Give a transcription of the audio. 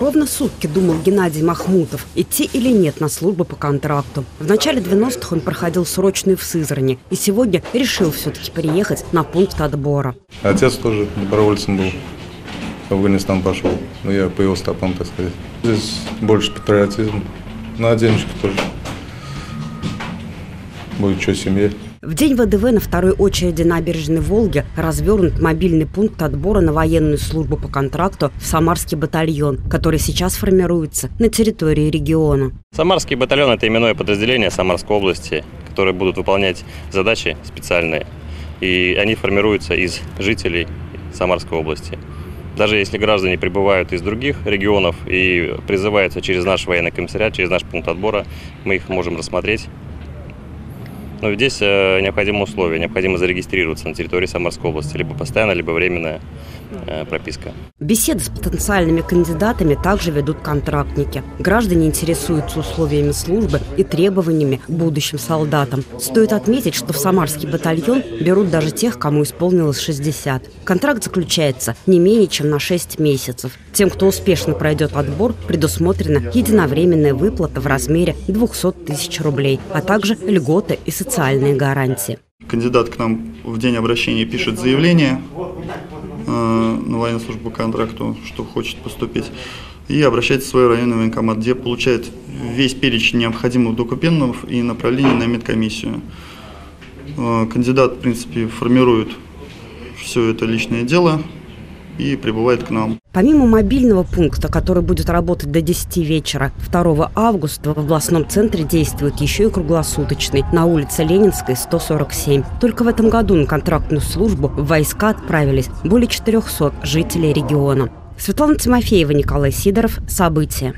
Ровно сутки думал Геннадий Махмутов, идти или нет на службу по контракту. В начале 90-х он проходил срочную в Сызрани и сегодня решил все-таки приехать на пункт отбора. Отец тоже добровольцем был. В Афганистан пошел. Но я по его стопам, так сказать. Здесь больше патриотизм. На денежки тоже. Будет что семье. В день ВДВ на второй очереди набережной Волги развернут мобильный пункт отбора на военную службу по контракту в Самарский батальон, который сейчас формируется на территории региона. Самарский батальон – это именное подразделение Самарской области, которые будут выполнять задачи специальные. И они формируются из жителей Самарской области. Даже если граждане прибывают из других регионов и призываются через наш военный комиссариат, через наш пункт отбора, мы их можем рассмотреть но здесь э, необходимо условия. Необходимо зарегистрироваться на территории Самарской области, либо постоянно, либо временная э, прописка. Беседы с потенциальными кандидатами также ведут контрактники. Граждане интересуются условиями службы и требованиями к будущим солдатам. Стоит отметить, что в Самарский батальон берут даже тех, кому исполнилось 60. Контракт заключается не менее чем на 6 месяцев. Тем, кто успешно пройдет отбор, предусмотрена единовременная выплата в размере 200 тысяч рублей, а также льготы и социальные гарантии. Кандидат к нам в день обращения пишет заявление э, на военную службу контракту, что хочет поступить, и обращается в свой районный военкомат, где получает весь перечень необходимых документов и направление на медкомиссию. Э, кандидат, в принципе, формирует все это личное дело, и прибывает к нам. Помимо мобильного пункта, который будет работать до 10 вечера, 2 августа в областном центре действует еще и круглосуточный на улице Ленинской, 147. Только в этом году на контрактную службу в войска отправились более 400 жителей региона. Светлана Тимофеева, Николай Сидоров. События.